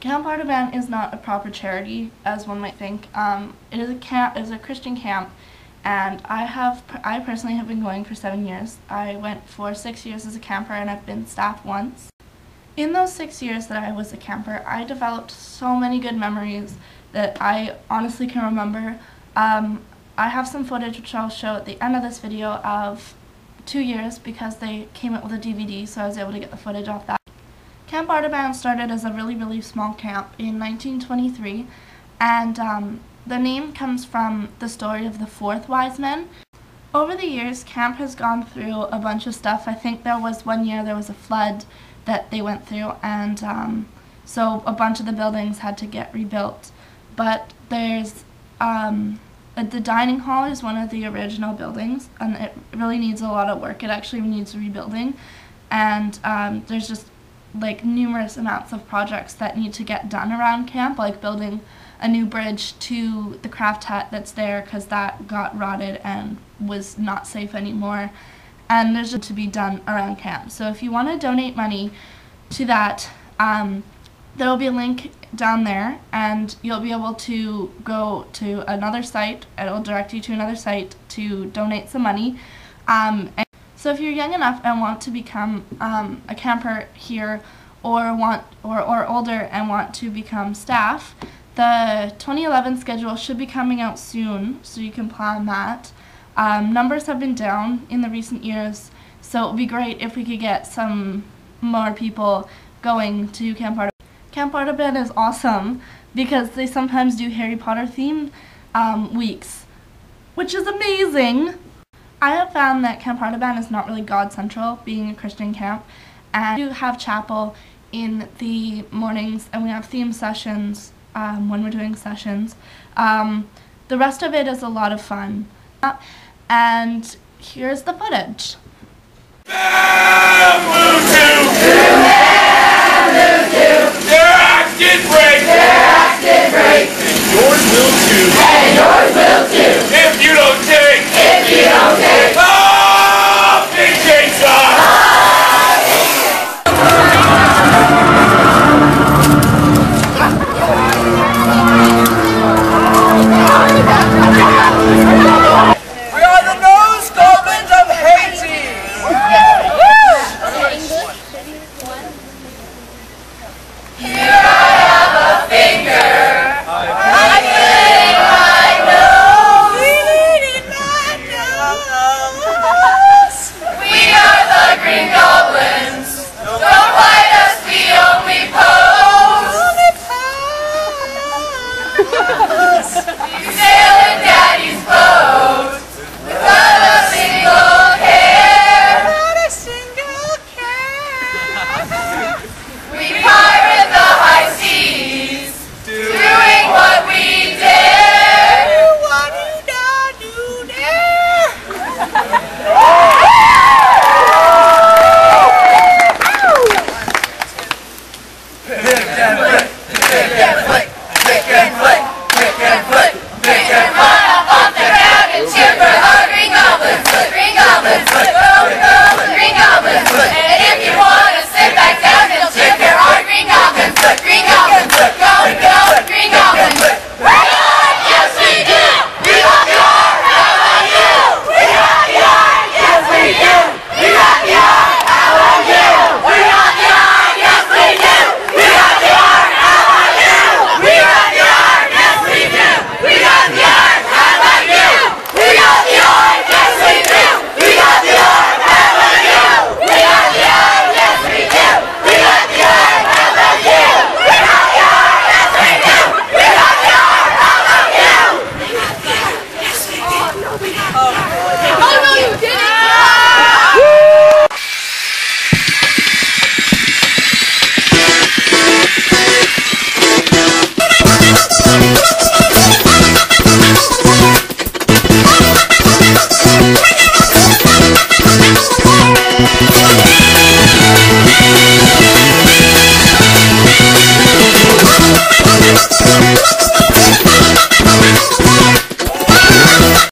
Camp Artaban is not a proper charity, as one might think. Um, it is a camp, it is a Christian camp, and I have, I personally have been going for seven years. I went for six years as a camper, and I've been staff once. In those six years that I was a camper, I developed so many good memories that I honestly can remember. Um, I have some footage which I'll show at the end of this video of two years because they came out with a DVD, so I was able to get the footage off that. Camp Artaban started as a really, really small camp in 1923, and um, the name comes from the story of the fourth wise men. Over the years, camp has gone through a bunch of stuff. I think there was one year there was a flood that they went through, and um, so a bunch of the buildings had to get rebuilt. But there's um, the dining hall is one of the original buildings, and it really needs a lot of work. It actually needs rebuilding, and um, there's just like numerous amounts of projects that need to get done around camp, like building a new bridge to the craft hut that's there because that got rotted and was not safe anymore. And there's to be done around camp. So if you want to donate money to that, um, there will be a link down there and you'll be able to go to another site. It'll direct you to another site to donate some money. Um, so if you're young enough and want to become um, a camper here or want or, or older and want to become staff, the 2011 schedule should be coming out soon so you can plan that. Um, numbers have been down in the recent years so it would be great if we could get some more people going to Camp Artaban. Camp Artaban is awesome because they sometimes do Harry Potter themed um, weeks, which is amazing. I have found that Camp Artaban is not really God Central, being a Christian camp, and we do have chapel in the mornings, and we have theme sessions um, when we're doing sessions. Um, the rest of it is a lot of fun, and here's the footage.